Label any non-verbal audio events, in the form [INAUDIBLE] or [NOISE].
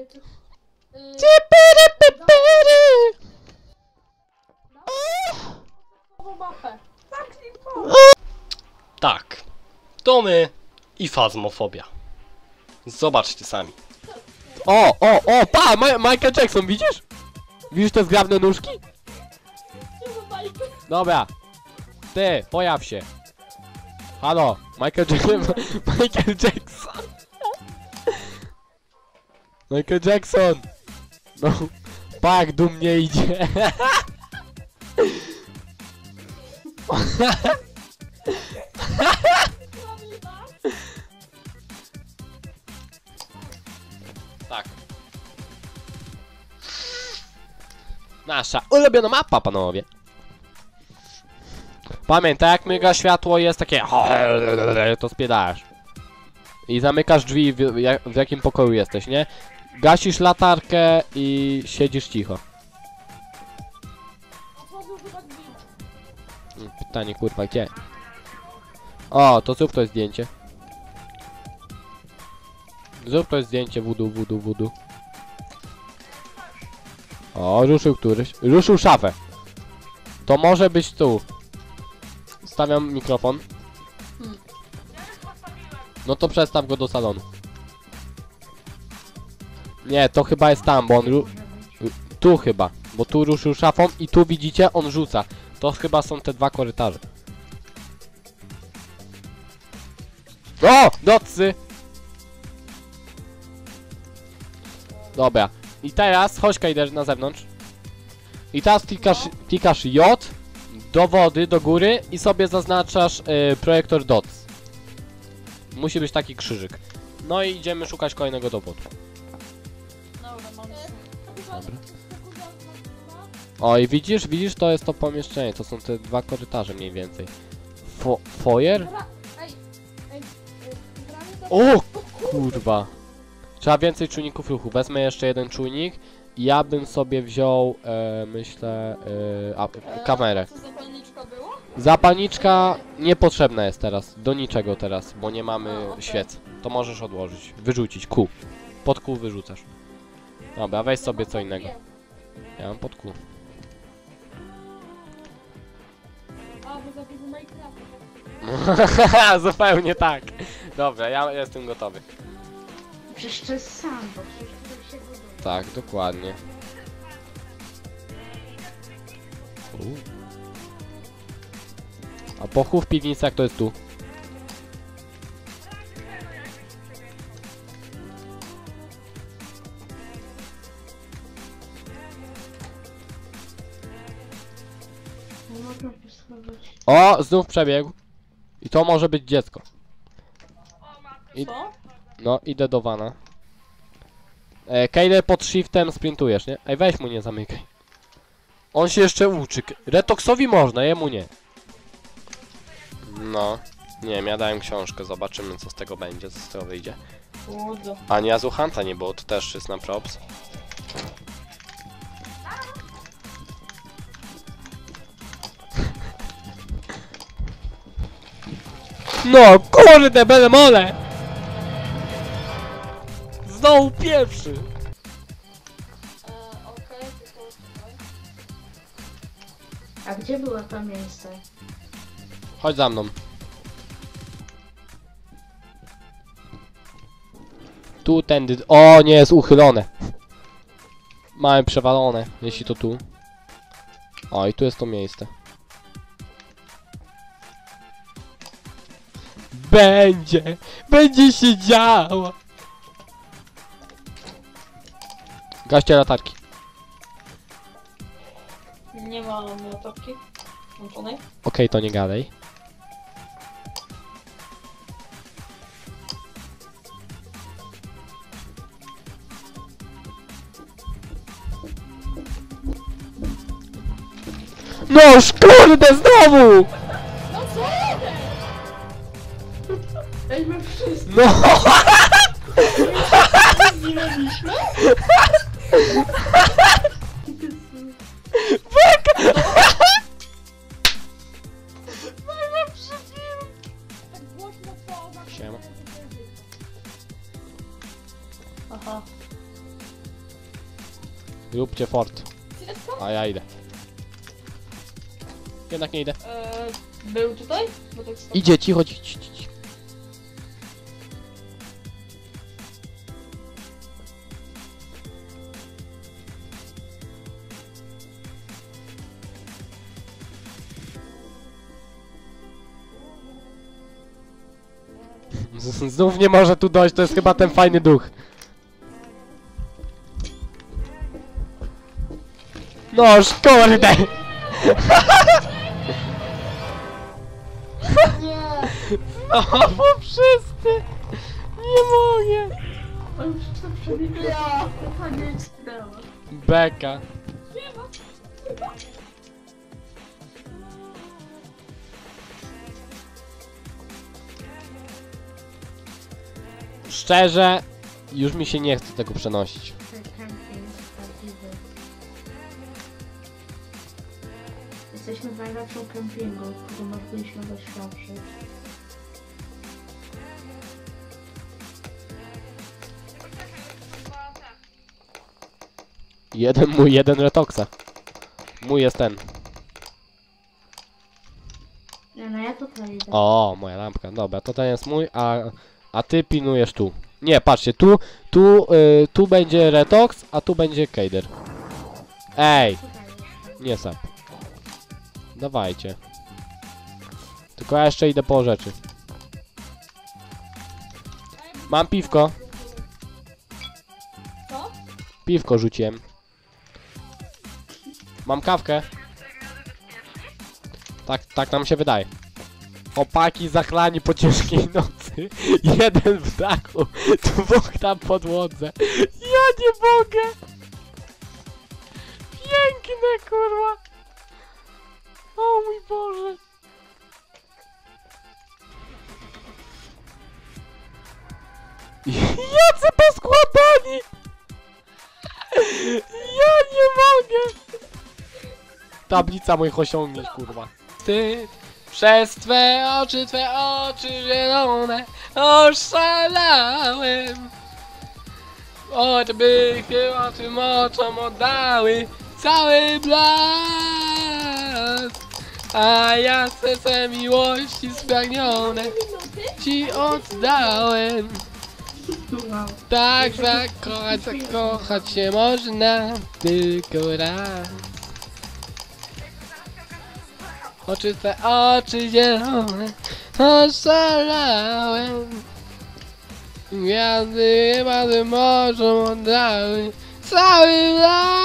y, ty- y, nową mapę. Tak. To my i fazmofobia. Zobaczcie sami. O, o, o, pa! Ma Michael Jackson, widzisz? Widzisz te zgrabne nóżki? Dobra. Ty, pojaw się. Halo, Michael Jackson. [LAUGHS] Michael Jackson. Michael Jackson. No, pak dumnie idzie. tak. Nasza ulubiona mapa, panowie. Pamiętaj, jak myga światło jest takie to spiedasz. I zamykasz drzwi w, w jakim pokoju jesteś, nie? Gasisz latarkę i siedzisz cicho. Otworzył chyba drzwi. Mm, Pytanie kurwa gdzie? O, to zrób to zdjęcie. Zrób to zdjęcie wudu, wudu, wudu. O, ruszył któryś. Ruszył szafę. To może być tu. Stawiam mikrofon. Hmm. No to przestaw go do salonu. Nie, to chyba jest tam, bo on ru... Tu chyba, bo tu ruszył szafą i tu widzicie, on rzuca. To chyba są te dwa korytarze. O! Docy! Dobra. I teraz, chodź Kajder na zewnątrz. I teraz klikasz, klikasz J do wody, do góry i sobie zaznaczasz y, projektor DOTS. Musi być taki krzyżyk. No i idziemy szukać kolejnego dowodu. O i widzisz, widzisz, to jest to pomieszczenie, to są te dwa korytarze mniej więcej. Fo foyer? O kurwa. Trzeba więcej czujników ruchu. Wezmę jeszcze jeden czujnik ja bym sobie wziął, e, myślę, e, a, kamerę. Co zapalniczka niepotrzebna jest teraz, do niczego teraz, bo nie mamy świec. To możesz odłożyć, wyrzucić, kół. Pod kół wyrzucasz. Dobra, weź sobie co innego. Ja mam pod kół. [LAUGHS] Zupełnie tak. Dobra, ja jestem gotowy. Przecież to jest sam, bo przecież tutaj się buduje. Tak, dokładnie. U. A pochów w piwnicy jak to jest tu? O, znów przebiegł. I to może być dziecko. I, Co? no, idę do wana. E, Kejder pod shiftem sprintujesz, nie? Ej, weź mu nie zamykaj. On się jeszcze uczy. Retoxowi można, jemu nie. No. Nie wiem, ja dałem książkę, zobaczymy co z tego będzie, co z tego wyjdzie. Łodzo. A nie Azuchanta nie było, to też jest na props. No kurde, bele mole! Znowu pierwszy! A gdzie było to miejsce? Chodź za mną. Tu, tędy. O, nie, jest uchylone. Mamy przewalone, jeśli to tu. O, i tu jest to miejsce. Będzie! Będzie się działo! Gaście latarki. Nie ma motowki włączonej. Okej, to nie gadaj. No kurde, znowu! Ej, my wszyscy No! Zginęliśmy? Siema. Aha. Róbcie fort, a ja idę. Jednak nie idę. Eee, był tutaj? Bo tak. Idzie, cicho, cicho, cicho. [LAUGHS] Znów nie może tu dojść, to jest chyba ten fajny duch. No, kurde! [LAUGHS] Bo wszyscy! Nie mogę! On Szczerze, już mi się nie chce tego przenosić. Jesteśmy w najlepszym kempingu, który mogliśmy doświadczyć. Jeden mój, jeden retoxa. Mój jest ten. Nie no, ja tutaj idę. O, moja lampka. Dobra, to ten jest mój, a, a ty pilnujesz tu. Nie, patrzcie, tu, tu, y, tu będzie retox, a tu będzie Kader. Ej, nie sap. Dawajcie. Tylko ja jeszcze idę po rzeczy. Mam piwko. Co? Piwko rzuciłem. Mam kawkę. Tak, tak nam się wydaje. Opaki zachlani po ciężkiej [LAUGHS] nocy. Jeden w dachu, dwóch na podłodze. Ja nie mogę! Piękne kurwa! O mój Boże! Jacy poskładani! Ja nie mogę! Tablica moich osiągnięć, kurwa. Ty przez twe oczy, twe oczy zielone oszalałem. Choćby chyba tym oczom oddały cały blask. A ja serce miłości spragnione ci oddałem. Tak zakochać, zakochać się można tylko raz. Oczy te oczy zielone, oszalałem. Gwiazdy chyba morzom oddały cały las.